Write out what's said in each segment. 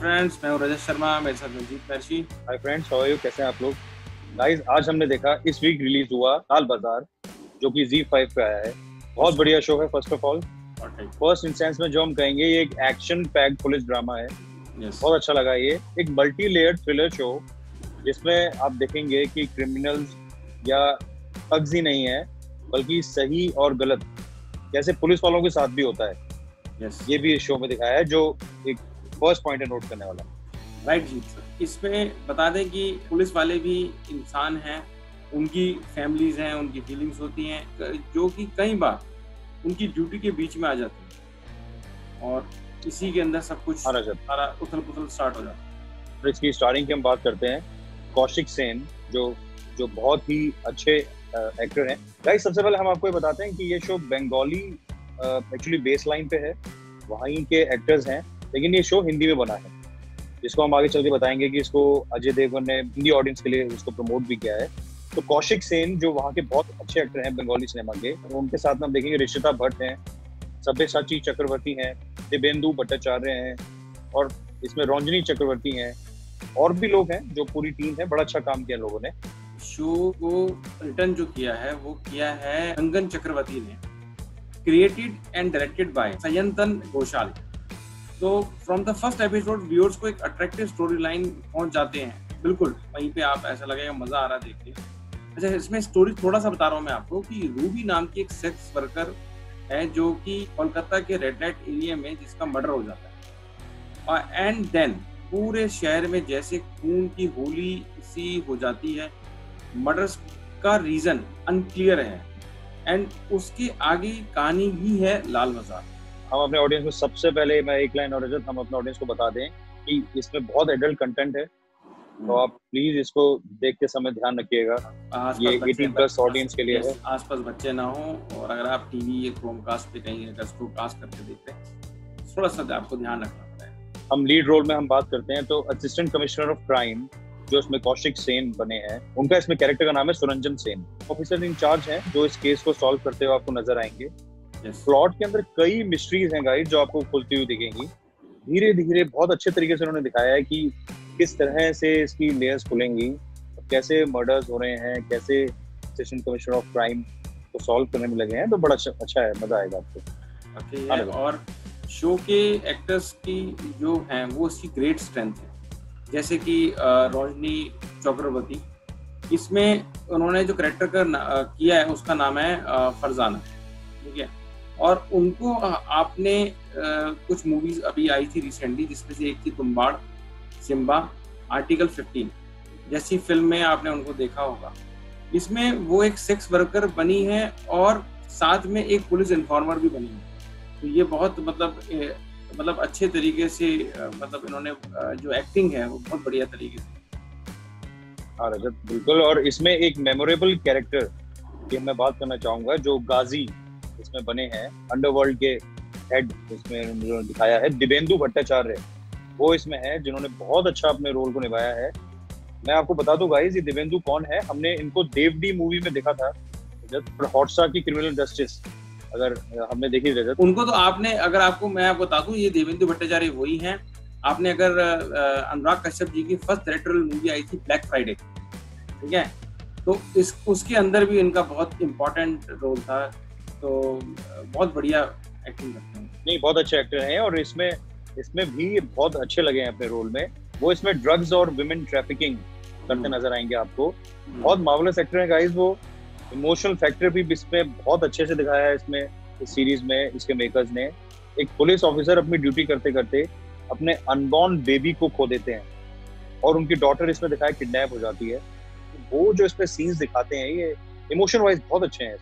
Friends मैं हूँ रजत शर्मा मेरे साथ Ranjeet Parshi hi friends how are you कैसे हैं आप लोग? गाइस आज हमने देखा इस वीक रिलीज़ हुआ लाल बाज़ार जो कि Z5 पे आया है। बहुत बढ़िया शो है first of all first instance में जो हम कहेंगे ये एक एक्शन पैक पुलिस ड्रामा है। Yes. बहुत अच्छा लगा ये। एक मल्टी लेयर थ्रिलर शो जिसमें आप देखेंगे कि क्रिमिनल्स या ठग्स ही नहीं है बल्कि सही और गलत। कैसे पुलिस वालों के साथ भी होता है। Yes. ये भी इस शो में दिखाया है जो एक फ़र्स्ट पॉइंट नोट करने वाला। राइट जी। सर इसमें बता दें कि पुलिस वाले भी इंसान हैं उनकी फैमिलीज़ हैं उनकी फीलिंग्स होती हैं जो कि कई बार उनकी ड्यूटी के बीच में आ जाती है। और इसी के अंदर सब कुछ सारा। उथल पुथल स्टार्ट हो जाता है। तो इसकी स्टारिंग की हम बात करते हैं। कौशिक सेन जो जो बहुत ही अच्छे एक्टर हैं। गाइस सबसे पहले हम आपको ये बताते हैं कि ये show Bengali actually base line पे है। वहीं के एक्टर्स हैं। लेकिन ये शो हिंदी में बना है। जिसको हम आगे चल के बताएँगे कि इसको अजय देवगन ने हिंदी ऑडियंस के लिए इसको प्रमोट भी किया है। तो कौशिक सेन, जो वहाँ के बहुत अच्छे एक्टर हैं बंगाली सिनेमा के तो उनके साथ हम देखेंगे रिश्ता भट्ट हैं सभ्यसाची चक्रवर्ती हैं, दिवेंदु भट्टाचार्य हैं, और इसमें रंजनी चक्रवर्ती हैं, और भी लोग हैं जो पूरी टीम है, बड़ा अच्छा काम किया लोगों ने। शो को रिटर्न जो किया है, वो किया है अंगन चक्रवर्ती ने created and directed by Sayantan Ghoshal. तो from the first episode viewers को एक अट्रैक्टिव स्टोरी लाइन पहुँच जाते हैं। बिल्कुल, वहीं पे आप ऐसा लगेगा मज़ा आ रहा देख के। अच्छा इसमें स्टोरी थोड़ा सा बता रहा हूँ मैं आपको कि रूबी नाम की एक सेक्स वर्कर है जो कि कोलकाता के रेड लाइट एरिया में जिसका मर्डर हो जाता है। एंड देन पूरे शहर में जैसे खून की होली सी हो जाती है मर्डर्स का रीजन अनक्लियर है। एंड उसके आगे कहानी ही है लाल बाज़ार हम अपने ऑडियंस को सबसे पहले मैं एक लाइन और हम अपने ऑडियंस को बता दें कि इसमें बहुत एडल्ट कंटेंट है। तो आप प्लीज़ इसको देखते समय ध्यान रखिएगा। ये 18 प्लस ऑडियंस के लिए है। आसपास बच्चे ना हो और अगर आप टीवी या क्रोमकास्ट पे कहीं अगर इसको कास्ट करके देखते हैं थोड़ा सा आपको ध्यान रखना पड़ता है। हम लीड रोल में हम बात करते हैं तो असिस्टेंट कमिश्नर ऑफ़ क्राइम जो इसमें कौशिक सेन बने हैं उनका इसमें कैरेक्टर का नाम है सुरंजन सेन। ऑफिसर इंचार्ज है जो इस केस को सॉल्व करते हुए आपको नज़र आएँगे। प्लॉट के अंदर कई मिस्ट्रीज हैं गाइड जो आपको खुलती हुई दिखेंगी। धीरे धीरे बहुत अच्छे तरीके से उन्होंने दिखाया है कि किस तरह से इसकी लेयर्स खुलेंगी कैसे मर्डर्स हो रहे हैं कैसे कमिश्नर ऑफ़ क्राइम को सॉल्व करने में लगे हैं तो बड़ा अच्छा, अच्छा है मज़ा आएगा आपको। Okay, और शो के एक्टर्स की जो हैं वो इसकी ग्रेट स्ट्रेंथ है। जैसे कि रोशनी चक्रवर्ती इसमें उन्होंने जो करेक्टर का किया है उसका नाम है फरजाना ठीक है? और उनको, आपने कुछ मूवीज़ अभी आई थी रिसेंटली जिसमें से एक थी तुम्बाड़ सिम्बा आर्टिकल 15 जैसी फ़िल्म में आपने उनको देखा होगा। इसमें वो एक सेक्स वर्कर बनी है और साथ में एक पुलिस इन्फॉर्मर भी बनी है। तो ये बहुत मतलब मतलब अच्छे तरीके से मतलब इन्होंने जो एक्टिंग है, वो बहुत बढ़िया तरीके से। हाँ रजत, बिल्कुल, और इसमें एक मेमोरेबल कैरेक्टर की मैं बात करना चाहूँगा, जो गाजी इसमें बने हैं। अंडरवर्ल्ड के हेड इसमें दिखाया है, दिवेंदु भट्टाचार्य। वो इसमें है, जिन्होंने बहुत अच्छा अपने रोल को निभाया है। मैं आपको बता दूँ गाइस ये दिवेंदु कौन है? हमने इनको देवडी मूवी में देखा था जब हॉटस्टार की क्रिमिनल जस्टिस अगर हमने देखी रजत। उनको तो आपने, अगर आपको, मैं आपको बता दूँ, ये देवेंद्र भट्टाचार्य वही हैं। आपने अगर अनुराग कश्यप जी की फ़र्स्ट डायरेक्टोरियल मूवी आई थी ब्लैक फ्राइडे ठीक है? तो इस, उसके अंदर भी इनका बहुत इम्पोर्टेंट रोल था। तो बहुत बढ़िया एक्टिंग करते हैं। नहीं बहुत अच्छे एक्टर हैं और इसमें इसमें भी बहुत अच्छे लगे हैं अपने रोल में। वो इसमें ड्रग्स और वुमेन ट्रैफिकिंग करते हम्म। नज़र आएँगे आपको। हम्म। बहुत मार्वलस एक्टर हैं गाइस वो। इमोशनल फैक्टर भी इसमें बहुत अच्छे से दिखाया है इसमें इस सीरीज़ में इसके मेकर्स ने। एक पुलिस ऑफिसर अपनी ड्यूटी करते करते अपने अनबॉर्न बेबी को खो देते हैं और उनकी डॉटर इसमें दिखाया किडनैप हो जाती है। वो जो इसमें सीन्स दिखाते हैं ये इमोशन वाइज बहुत अच्छे हैं।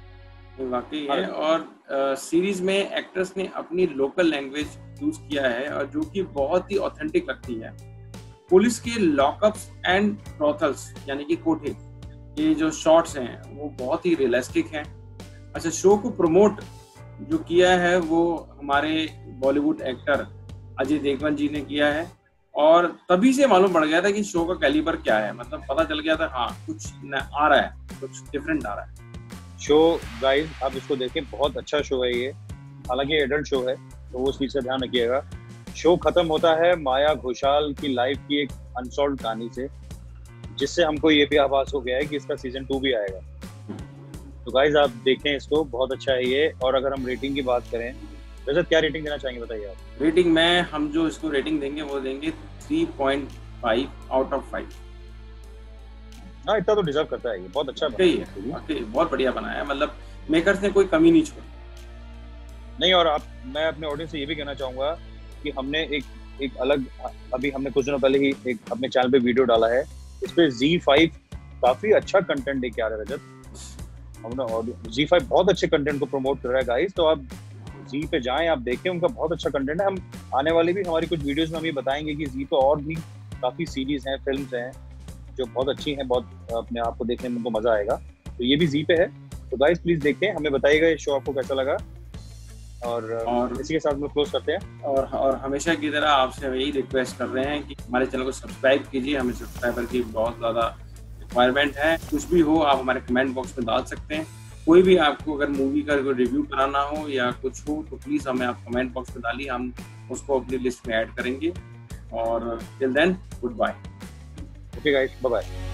वाकई है। और सीरीज़ में एक्ट्रेस ने अपनी लोकल लैंग्वेज यूज़ किया है और जो कि बहुत ही ऑथेंटिक लगती है। पुलिस के लॉकअप्स एंड ब्रोथल्स यानी कि कोठे ये जो शॉट्स हैं वो बहुत ही रियलिस्टिक हैं। अच्छा शो को प्रमोट जो किया है वो हमारे बॉलीवुड एक्टर अजय देवगन जी ने किया है। और तभी से मालूम पड़ गया था कि शो का कैलिबर क्या है। मतलब पता चल गया था हाँ कुछ आ रहा है कुछ डिफरेंट आ रहा है। शो गाइस आप इसको देखें, बहुत अच्छा शो है ये। हालाँकि एडल्ट शो है तो वो उस चीज़ का ध्यान रखिएगा। शो खत्म होता है माया घोषाल की लाइफ की एक अनसॉल्व कहानी से, जिससे हमको ये भी आभास हो गया है कि इसका सीज़न टू भी आएगा। तो गाइज़ आप देखें इसको, बहुत अच्छा है ये। और अगर हम रेटिंग की बात करें रजत क्या रेटिंग देना चाहेंगे बताइए आप? रेटिंग में हम जो इसको रेटिंग देंगे, वो देंगे 3.5 आउट ऑफ़ 5 हाँ इतना तो डिजर्व करता है ये बहुत अच्छा है। वाकई बहुत बढ़िया बनाया है मतलब मेकर्स ने कोई कमी नहीं छोड़ी। नहीं और आप मैं अपने ऑडियंस से ये भी कहना चाहूँगा कि हमने एक एक अलग अभी हमने कुछ दिनों पहले ही एक अपने चैनल पे वीडियो डाला है इस पे Z5 काफ़ी अच्छा कंटेंट लेके आ रहा है रजत। हमने Z5 बहुत अच्छे कंटेंट को प्रमोट कर रहा है गाइस तो आप जी पे जाएँ आप देखें उनका बहुत अच्छा कंटेंट है। हम आने वाले भी हमारी कुछ वीडियोस में हम ये बताएँगे कि जी पे और भी काफ़ी सीरीज़ हैं फिल्म्स हैं। जो बहुत अच्छी हैं बहुत अपने आप को देखने में उनको मज़ा आएगा। तो ये भी जी पे है। तो गाइस प्लीज़ देखें हमें बताइएगा ये शो आपको कैसा लगा। और, और इसी के साथ हम क्लोज करते हैं। और और हमेशा की तरह आपसे यही रिक्वेस्ट कर रहे हैं कि हमारे चैनल को सब्सक्राइब कीजिए। हमें सब्सक्राइबर की बहुत ज़्यादा रिक्वायरमेंट है। कुछ भी हो आप हमारे कमेंट बॉक्स में डाल सकते हैं। कोई भी आपको अगर मूवी का कोई रिव्यू कराना हो या कुछ हो तो प्लीज़ हमें आप कमेंट बॉक्स में डालिए। हम उसको अपनी लिस्ट में ऐड करेंगे। और till then good bye okay guys bye bye